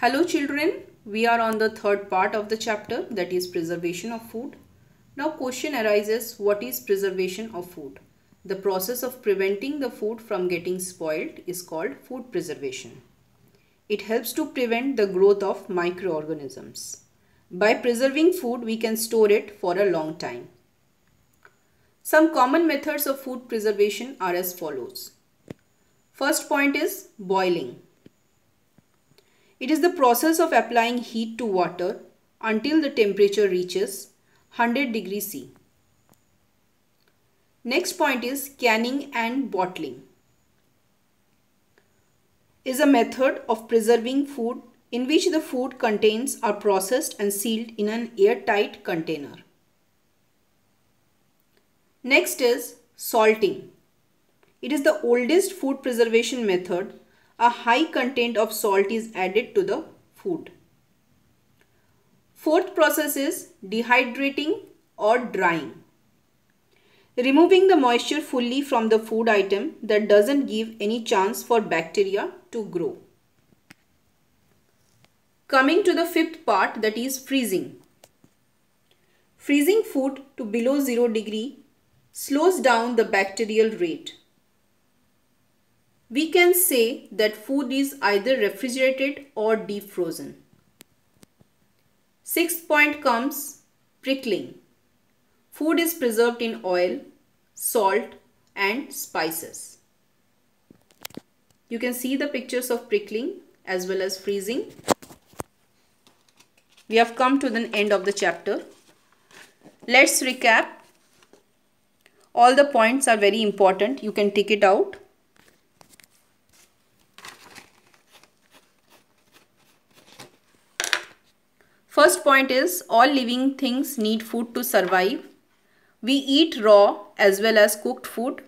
Hello children, we are on the third part of the chapter that is preservation of food. Now question arises what is preservation of food? The process of preventing the food from getting spoiled is called food preservation. It helps to prevent the growth of microorganisms. By preserving food we can store it for a long time. Some common methods of food preservation are as follows. First point is boiling. It is the process of applying heat to water until the temperature reaches 100 degrees C. Next point is canning and bottling. Is a method of preserving food in which the food contains are processed and sealed in an airtight container. Next is salting. It is the oldest food preservation method a high content of salt is added to the food. Fourth process is dehydrating or drying. Removing the moisture fully from the food item that doesn't give any chance for bacteria to grow. Coming to the fifth part that is freezing. Freezing food to below 0 degree slows down the bacterial rate we can say that food is either refrigerated or deep frozen. Sixth point comes prickling. Food is preserved in oil, salt and spices. You can see the pictures of prickling as well as freezing. We have come to the end of the chapter. Let's recap. All the points are very important. You can take it out. First point is all living things need food to survive. We eat raw as well as cooked food.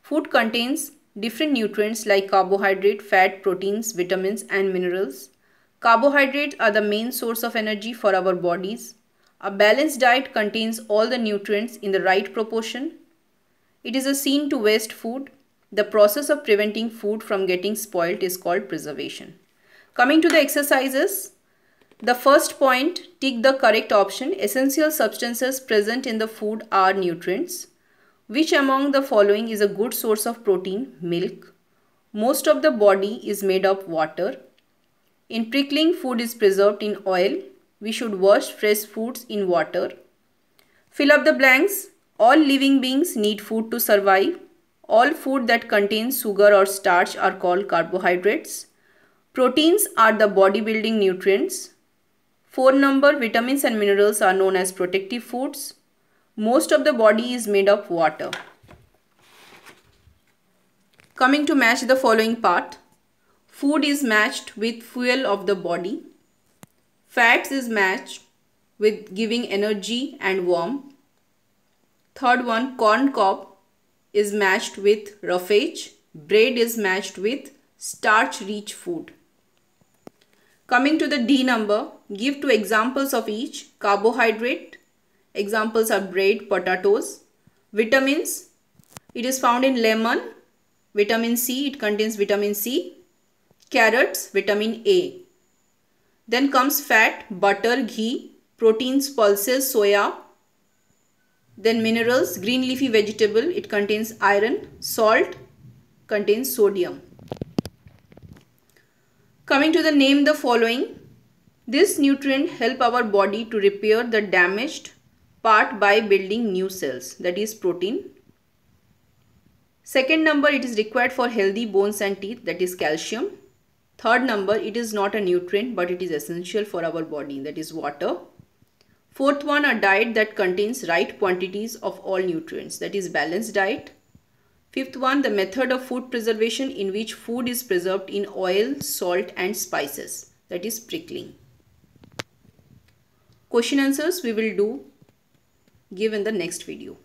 Food contains different nutrients like carbohydrate, fat, proteins, vitamins and minerals. Carbohydrates are the main source of energy for our bodies. A balanced diet contains all the nutrients in the right proportion. It is a sin to waste food. The process of preventing food from getting spoiled is called preservation. Coming to the exercises, the first point, tick the correct option. Essential substances present in the food are nutrients. Which among the following is a good source of protein? Milk. Most of the body is made of water. In prickling, food is preserved in oil. We should wash fresh foods in water. Fill up the blanks. All living beings need food to survive. All food that contains sugar or starch are called carbohydrates. Proteins are the bodybuilding nutrients. 4 number vitamins and minerals are known as protective foods. Most of the body is made of water. Coming to match the following part. Food is matched with fuel of the body. Fats is matched with giving energy and warmth. Third one, corn cob is matched with roughage. Bread is matched with starch-rich food. Coming to the D number, give two examples of each. Carbohydrate, examples are bread, potatoes. Vitamins, it is found in lemon. Vitamin C, it contains vitamin C. Carrots, vitamin A. Then comes fat, butter, ghee, proteins, pulses, soya. Then minerals, green leafy vegetable, it contains iron. Salt, contains sodium. Coming to the name the following. This nutrient help our body to repair the damaged part by building new cells that is protein. Second number it is required for healthy bones and teeth that is calcium. Third number it is not a nutrient but it is essential for our body that is water. Fourth one a diet that contains right quantities of all nutrients that is balanced diet. Fifth one, the method of food preservation in which food is preserved in oil, salt and spices. That is prickling. Question answers we will do give in the next video.